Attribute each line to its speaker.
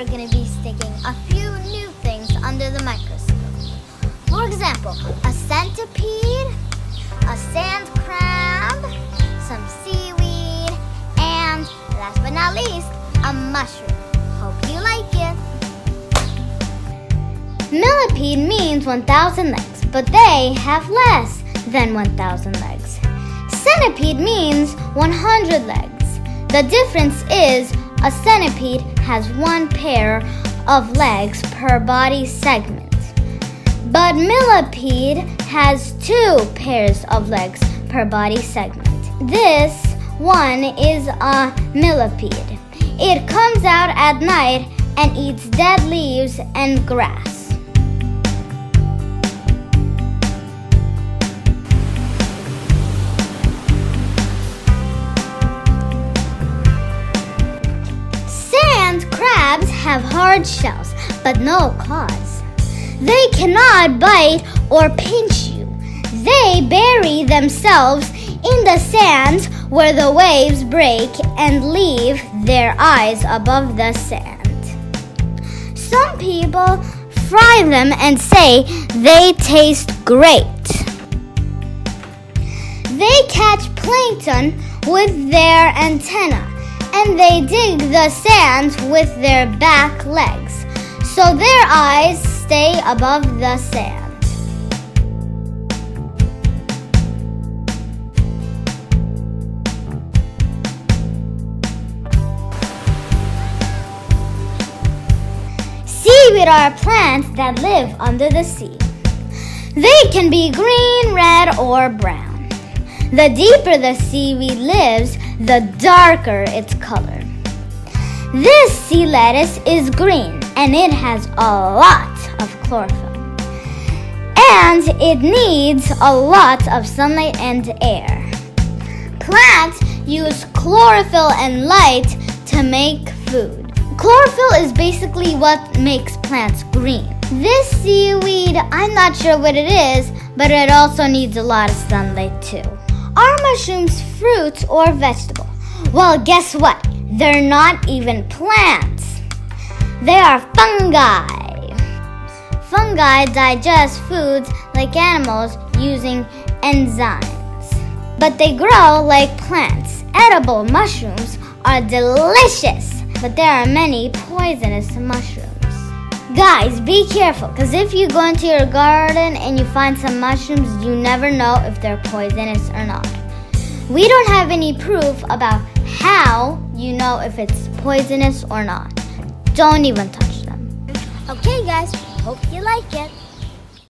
Speaker 1: we're going to be sticking a few new things under the microscope. For example, a centipede, a sand crab, some seaweed, and last but not least, a mushroom. Hope you like it. Millipede means 1,000 legs, but they have less than 1,000 legs. Centipede means 100 legs. The difference is a centipede has one pair of legs per body segment, but millipede has two pairs of legs per body segment. This one is a millipede. It comes out at night and eats dead leaves and grass. Have hard shells, but no claws. They cannot bite or pinch you. They bury themselves in the sand where the waves break and leave their eyes above the sand. Some people fry them and say they taste great. They catch plankton with their antenna and they dig the sand with their back legs, so their eyes stay above the sand. Seaweed are plants that live under the sea. They can be green, red, or brown. The deeper the seaweed lives, the darker its color. This sea lettuce is green and it has a lot of chlorophyll. And it needs a lot of sunlight and air. Plants use chlorophyll and light to make food. Chlorophyll is basically what makes plants green. This seaweed, I'm not sure what it is, but it also needs a lot of sunlight too. Are mushrooms fruits or vegetable? Well, guess what? They're not even plants. They are fungi. Fungi digest foods like animals using enzymes. But they grow like plants. Edible mushrooms are delicious, but there are many poisonous mushrooms. Guys, be careful because if you go into your garden and you find some mushrooms, you never know if they're poisonous or not. We don't have any proof about how you know if it's poisonous or not. Don't even touch them. Okay, guys, hope you like it.